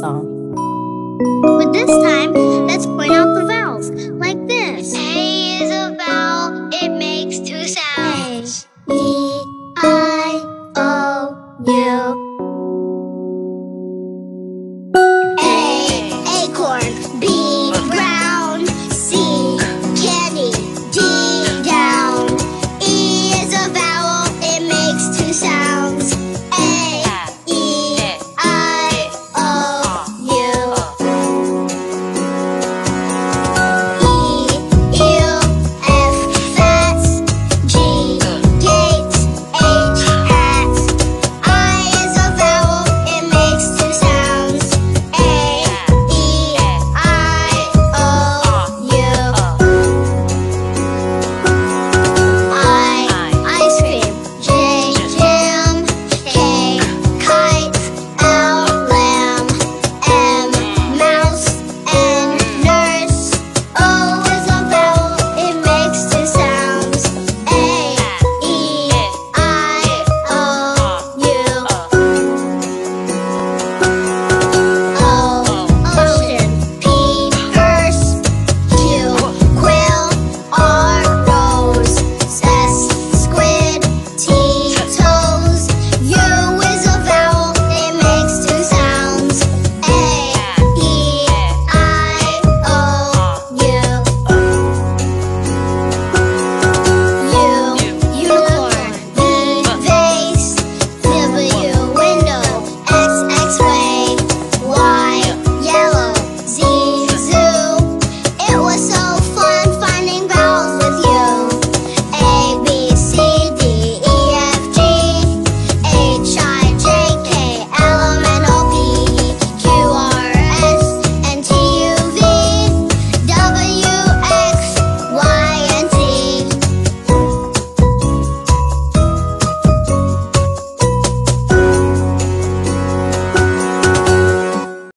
song. But this time, let's point out the vowels, like this. A is a vowel, it makes two sounds. E, I, O, U. A, acorn, B,